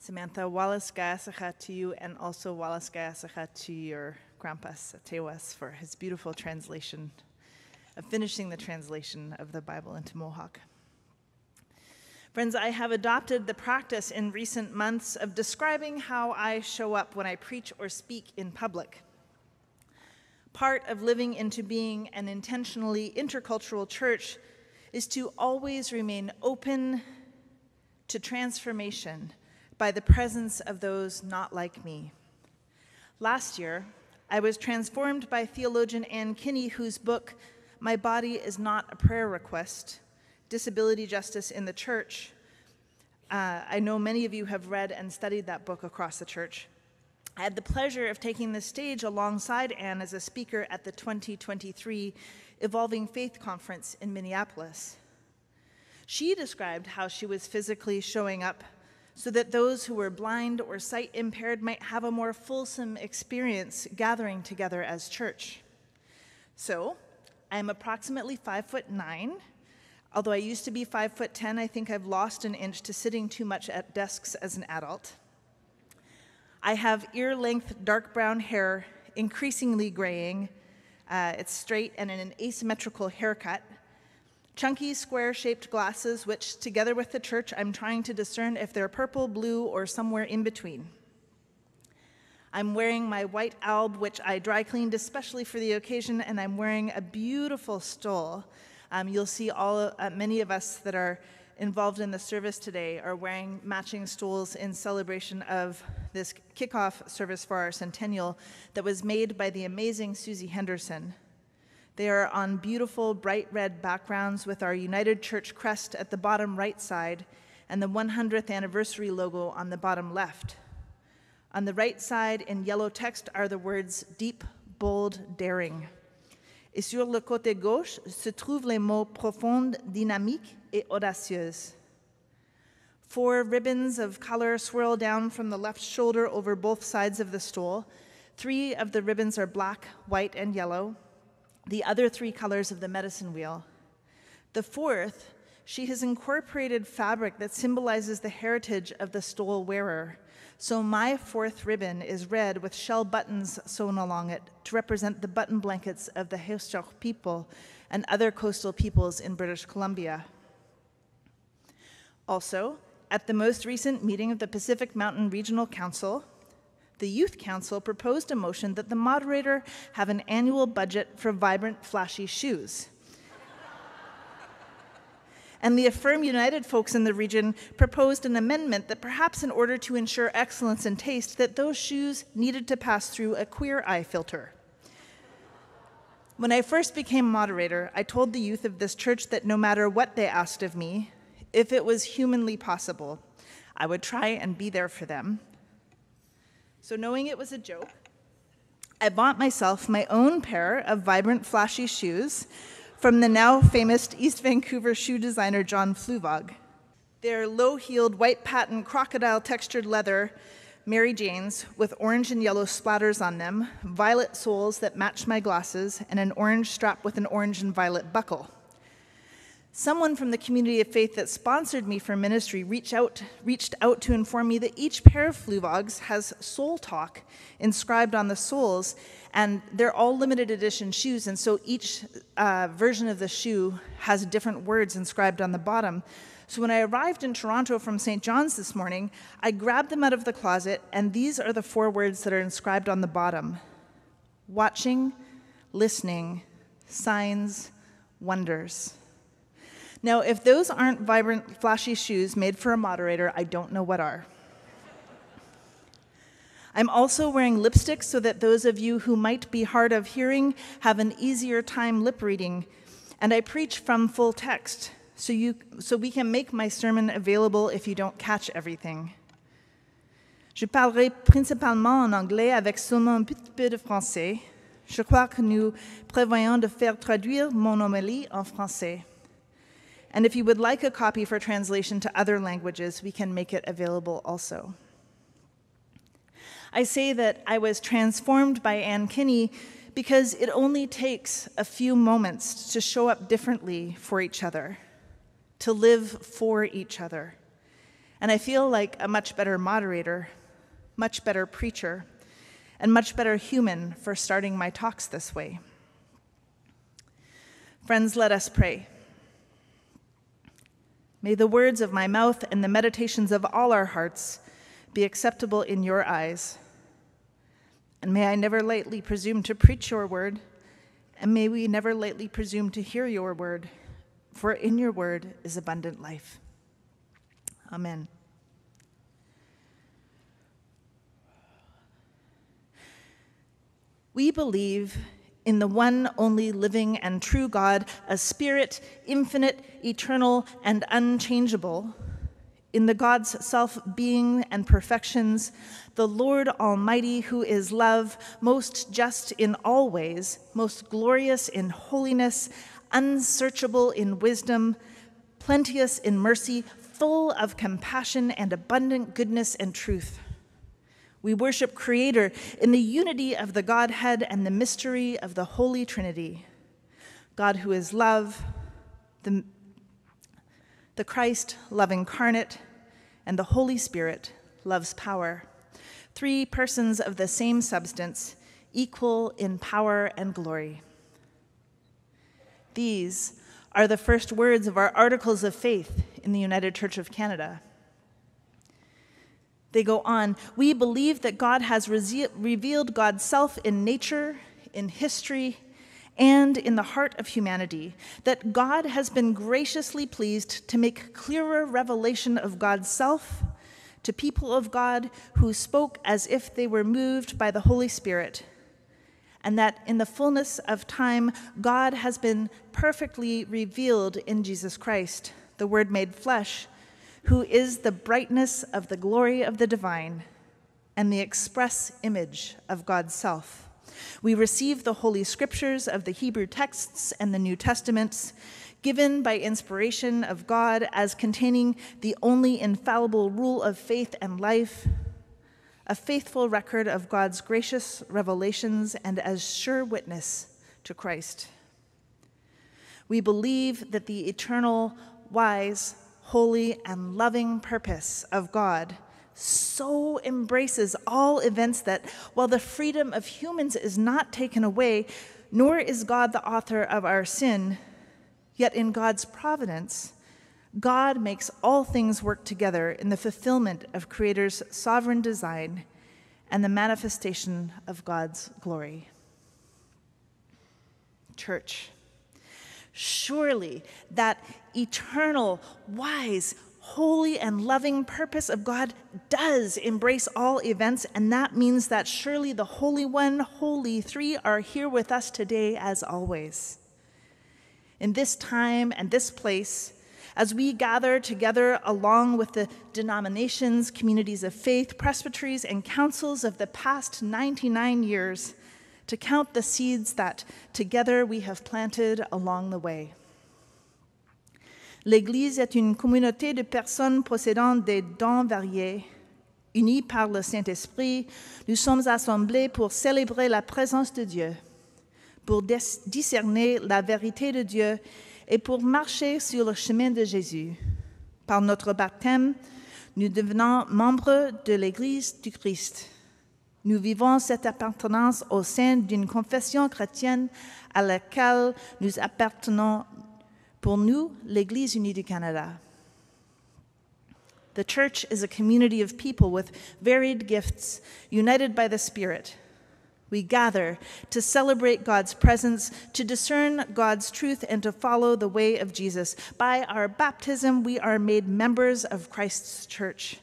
Samantha, Wallace Gayasacha to you, and also Wallace Gayasacha to your grandpa Tewas for his beautiful translation, of finishing the translation of the Bible into Mohawk. Friends, I have adopted the practice in recent months of describing how I show up when I preach or speak in public. Part of living into being an intentionally intercultural church is to always remain open to transformation by the presence of those not like me. Last year, I was transformed by theologian Amy Kenny, whose book, My Body is Not a Prayer Request Disability Justice in the Church. Uh, I know many of you have read and studied that book across the church. I had the pleasure of taking the stage alongside Amy as a speaker at the 2023 Evolving Faith Conference in Minneapolis. She described how she was physically showing up so that those who were blind or sight impaired might have a more fulsome experience gathering together as church. So, I am approximately five foot nine. Although I used to be five foot ten, I think I've lost an inch to sitting too much at desks as an adult. I have ear length dark brown hair, increasingly graying. Uh, it's straight and in an asymmetrical haircut. Chunky, square shaped glasses, which, together with the church, I'm trying to discern if they're purple, blue, or somewhere in between. I'm wearing my white alb, which I dry cleaned especially for the occasion, and I'm wearing a beautiful stole. Um, you'll see all uh, many of us that are involved in the service today are wearing matching stoles in celebration of this kickoff service for our centennial that was made by the amazing Susie Henderson. They are on beautiful bright red backgrounds with our United Church crest at the bottom right side and the 100th anniversary logo on the bottom left. On the right side in yellow text are the words deep, bold, daring. Et sur le côté gauche se trouvent les mots profonde, dynamique et audacieuse. Four ribbons of color swirl down from the left shoulder over both sides of the stole. Three of the ribbons are black, white, and yellow, the other three colors of the medicine wheel. The fourth, she has incorporated fabric that symbolizes the heritage of the stole wearer. So my fourth ribbon is red with shell buttons sewn along it to represent the button blankets of the Heiltsuk people and other coastal peoples in British Columbia. Also, at the most recent meeting of the Pacific Mountain Regional Council, the Youth Council proposed a motion that the moderator have an annual budget for vibrant, flashy shoes. and the Affirm United folks in the region proposed an amendment that perhaps in order to ensure excellence in taste, that those shoes needed to pass through a queer eye filter. When I first became moderator, I told the youth of this church that no matter what they asked of me, if it was humanly possible, I would try and be there for them. So, knowing it was a joke, I bought myself my own pair of vibrant, flashy shoes from the now famous East Vancouver shoe designer John Fluevog. They're low heeled, white patent, crocodile textured leather Mary Janes with orange and yellow splatters on them, violet soles that match my glasses, and an orange strap with an orange and violet buckle. Someone from the community of faith that sponsored me for ministry reached out, reached out to inform me that each pair of Fluevogs has soul talk inscribed on the soles, and they're all limited edition shoes, and so each uh, version of the shoe has different words inscribed on the bottom. So when I arrived in Toronto from St. John's this morning, I grabbed them out of the closet, and these are the four words that are inscribed on the bottom watching, listening, signs, wonders. Now, if those aren't vibrant, flashy shoes made for a moderator, I don't know what are. I'm also wearing lipstick so that those of you who might be hard of hearing have an easier time lip reading. And I preach from full text, so, you, so we can make my sermon available if you don't catch everything. Je parlerai principalement en anglais avec seulement un petit peu de français. Je crois que nous prévoyons de faire traduire mon homélie en français. And if you would like a copy for translation to other languages, we can make it available also. I say that I was transformed by Amy Kenny because it only takes a few moments to show up differently for each other, to live for each other. And I feel like a much better moderator, much better preacher, and much better human for starting my talks this way. Friends, let us pray. May the words of my mouth and the meditations of all our hearts be acceptable in your eyes. And may I never lightly presume to preach your word, and may we never lightly presume to hear your word, for in your word is abundant life. Amen. We believe in the one only living and true God, a spirit, infinite, eternal, and unchangeable, in the God's self being and perfections, the Lord Almighty, who is love, most just in all ways, most glorious in holiness, unsearchable in wisdom, plenteous in mercy, full of compassion and abundant goodness and truth. We worship Creator in the unity of the Godhead and the mystery of the Holy Trinity. God, who is love, the, the Christ, love incarnate, and the Holy Spirit, love's power. Three persons of the same substance, equal in power and glory. These are the first words of our Articles of Faith in the United Church of Canada. They go on, we believe that God has revealed God's self in nature, in history, and in the heart of humanity, that God has been graciously pleased to make clearer revelation of God's self to people of God who spoke as if they were moved by the Holy Spirit, and that in the fullness of time, God has been perfectly revealed in Jesus Christ, the Word made flesh who is the brightness of the glory of the divine and the express image of God's self. We receive the Holy Scriptures of the Hebrew texts and the New Testaments, given by inspiration of God as containing the only infallible rule of faith and life, a faithful record of God's gracious revelations, and as sure witness to Christ. We believe that the eternal, wise, holy, and loving purpose of God so embraces all events that while the freedom of humans is not taken away, nor is God the author of our sin, yet in God's providence, God makes all things work together in the fulfillment of Creator's sovereign design and the manifestation of God's glory. Church, surely that eternal, wise, holy, and loving purpose of God does embrace all events, and that means that surely the Holy One, Holy Three are here with us today as always. In this time and this place, as we gather together along with the denominations, communities of faith, presbyteries, and councils of the past 99 years, to count the seeds that together we have planted along the way. L'Église est une communauté de personnes possédant des dons variés. Unis par le Saint-Esprit, nous sommes assemblés pour célébrer la présence de Dieu, pour discerner la vérité de Dieu et pour marcher sur le chemin de Jésus. Par notre baptême, nous devenons membres de l'Église du Christ. Nous vivons cette appartenance au sein d'une confession chrétienne à laquelle nous appartenons pour nous, l'Église unie du Canada. The church is a community of people with varied gifts, united by the Spirit. We gather to celebrate God's presence, to discern God's truth, and to follow the way of Jesus. By our baptism, we are made members of Christ's church.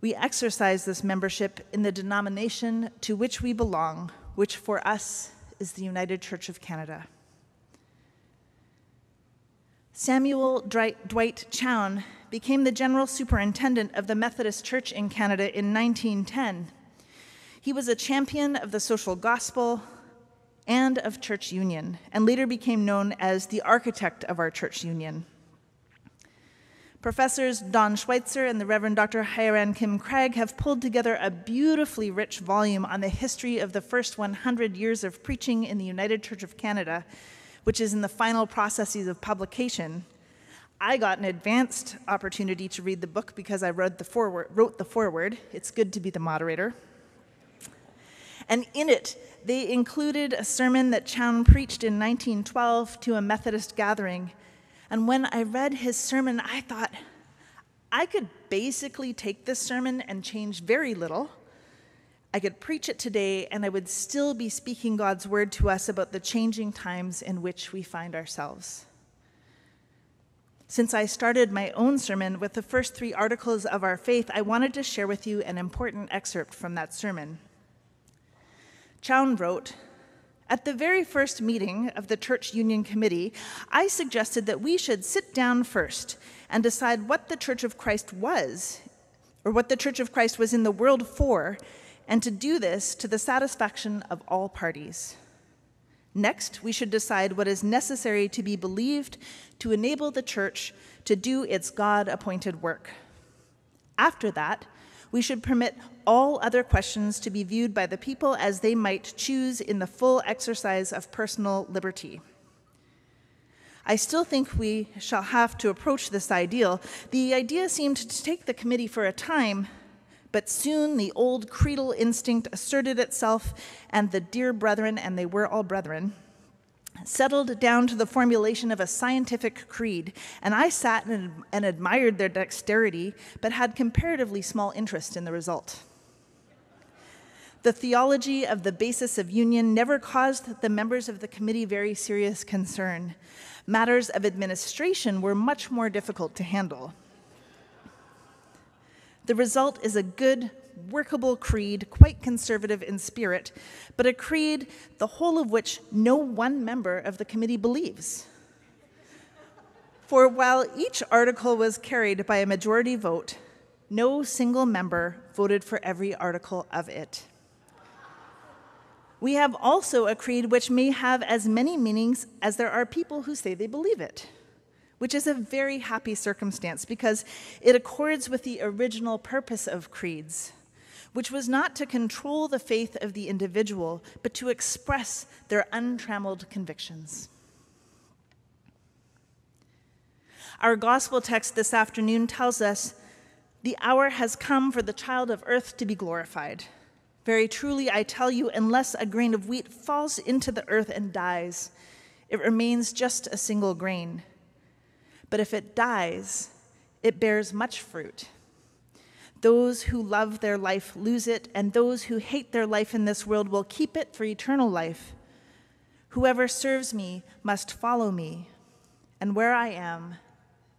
We exercise this membership in the denomination to which we belong, which for us is the United Church of Canada. Samuel Dwight Chown became the general superintendent of the Methodist Church in Canada in 1910. He was a champion of the social gospel and of church union, and later became known as the architect of our church union. Professors Don Schweitzer and the Reverend Dr. Hyeran Kim Cragg have pulled together a beautifully rich volume on the history of the first 100 years of preaching in the United Church of Canada which is in the final processes of publication, I got an advanced opportunity to read the book because I the wrote the foreword. It's good to be the moderator. And in it, they included a sermon that Chown preached in 1912 to a Methodist gathering. And when I read his sermon, I thought, I could basically take this sermon and change very little. I could preach it today, and I would still be speaking God's word to us about the changing times in which we find ourselves. Since I started my own sermon with the first three articles of our faith, I wanted to share with you an important excerpt from that sermon. Chown wrote, At the very first meeting of the Church Union Committee, I suggested that we should sit down first and decide what the Church of Christ was, or what the Church of Christ was in the world for, and to do this to the satisfaction of all parties. Next, we should decide what is necessary to be believed to enable the church to do its God appointed work. After that, we should permit all other questions to be viewed by the people as they might choose in the full exercise of personal liberty. I still think we shall have to approach this ideal. The idea seemed to take the committee for a time, but soon the old creedal instinct asserted itself, and the dear brethren, and they were all brethren, settled down to the formulation of a scientific creed. And I sat and, and admired their dexterity, but had comparatively small interest in the result. The theology of the basis of union never caused the members of the committee very serious concern. Matters of administration were much more difficult to handle. The result is a good, workable creed, quite conservative in spirit, but a creed the whole of which no one member of the committee believes. For while each article was carried by a majority vote, no single member voted for every article of it. We have also a creed which may have as many meanings as there are people who say they believe it which is a very happy circumstance because it accords with the original purpose of creeds, which was not to control the faith of the individual, but to express their untrammeled convictions. Our gospel text this afternoon tells us the hour has come for the child of earth to be glorified. Very truly, I tell you, unless a grain of wheat falls into the earth and dies, it remains just a single grain. But if it dies, it bears much fruit. Those who love their life lose it, and those who hate their life in this world will keep it for eternal life. Whoever serves me must follow me, and where I am,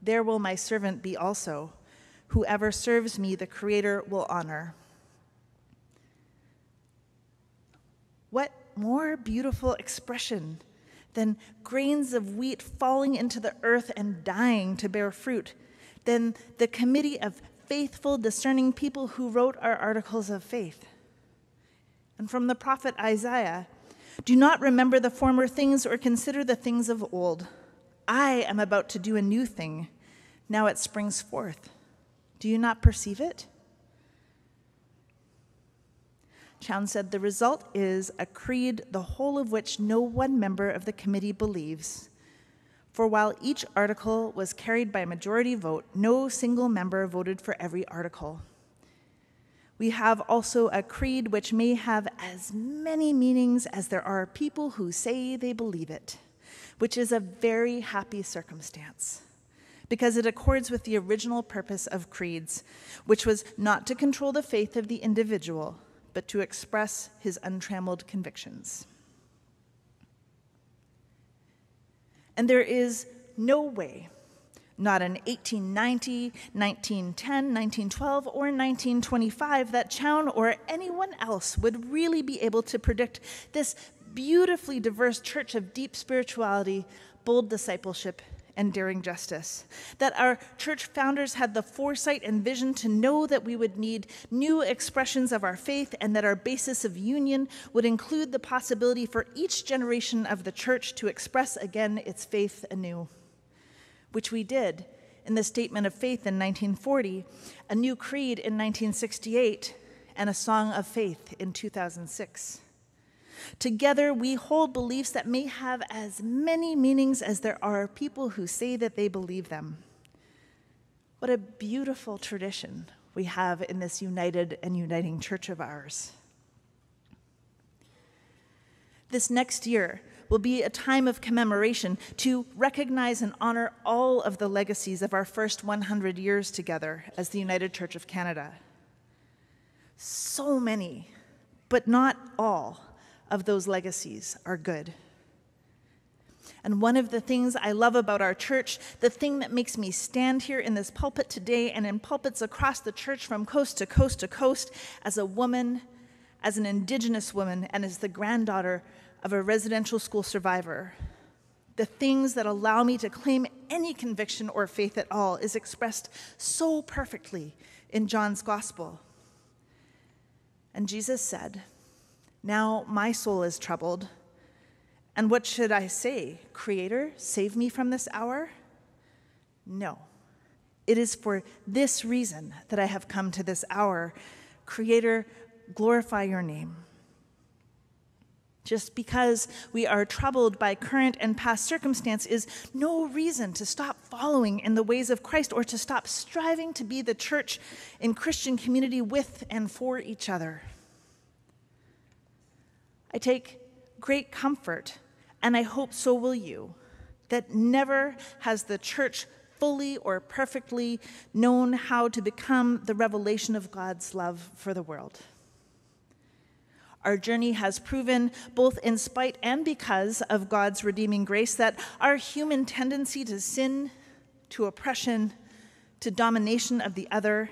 there will my servant be also. Whoever serves me, the Creator will honor. What more beautiful expression than grains of wheat falling into the earth and dying to bear fruit, than the committee of faithful, discerning people who wrote our articles of faith. And from the prophet Isaiah, do not remember the former things or consider the things of old. I am about to do a new thing. Now it springs forth. Do you not perceive it? Chown said the result is a creed the whole of which no one member of the committee believes. For while each article was carried by a majority vote, no single member voted for every article. We have also a creed which may have as many meanings as there are people who say they believe it, which is a very happy circumstance because it accords with the original purpose of creeds, which was not to control the faith of the individual, but to express his untrammeled convictions. And there is no way, not in 1890, 1910, 1912, or 1925, that Chown or anyone else would really be able to predict this beautifully diverse church of deep spirituality, bold discipleship, and daring justice. That our church founders had the foresight and vision to know that we would need new expressions of our faith and that our basis of union would include the possibility for each generation of the church to express again its faith anew, which we did in the Statement of Faith in 1940, a new creed in 1968, and a Song of Faith in 2006. Together, we hold beliefs that may have as many meanings as there are people who say that they believe them. What a beautiful tradition we have in this united and uniting church of ours. This next year will be a time of commemoration to recognize and honor all of the legacies of our first 100 years together as the United Church of Canada. So many, but not all, of those legacies are good. And one of the things I love about our church, the thing that makes me stand here in this pulpit today and in pulpits across the church from coast to coast to coast as a woman, as an Indigenous woman, and as the granddaughter of a residential school survivor, the things that allow me to claim any conviction or faith at all is expressed so perfectly in John's gospel. And Jesus said, Now my soul is troubled. And what should I say? Creator, save me from this hour? No. It is for this reason that I have come to this hour. Creator, glorify your name. Just because we are troubled by current and past circumstance is no reason to stop following in the ways of Christ or to stop striving to be the church in Christian community with and for each other. I take great comfort, and I hope so will you, that never has the church fully or perfectly known how to become the revelation of God's love for the world. Our journey has proven, both in spite and because of God's redeeming grace, that our human tendency to sin, to oppression, to domination of the other,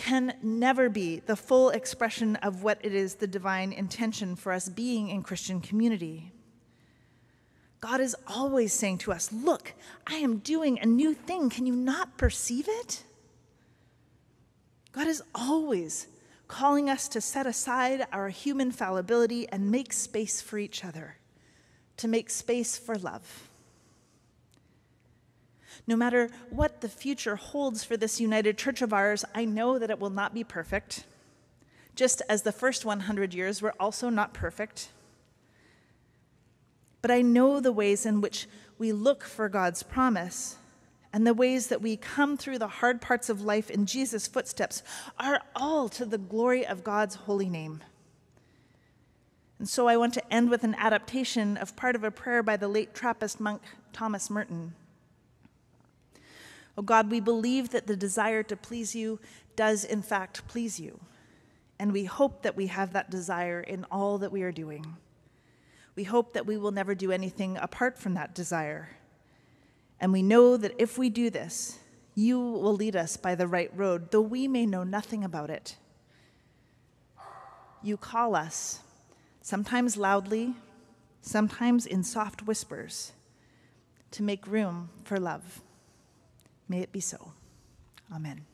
can never be the full expression of what it is the divine intention for us being in Christian community. God is always saying to us, Look, I am doing a new thing. Can you not perceive it? God is always calling us to set aside our human fallibility and make space for each other, to make space for love. No matter what the future holds for this united church of ours, I know that it will not be perfect, just as the first 100 years were also not perfect. But I know the ways in which we look for God's promise and the ways that we come through the hard parts of life in Jesus' footsteps are all to the glory of God's holy name. And so I want to end with an adaptation of part of a prayer by the late Trappist monk Thomas Merton. Oh God, we believe that the desire to please you does in fact please you, and we hope that we have that desire in all that we are doing. We hope that we will never do anything apart from that desire and we know that if we do this, you will lead us by the right road, though we may know nothing about it. You call us, sometimes loudly, sometimes in soft whispers, to make room for love. May it be so. Amen.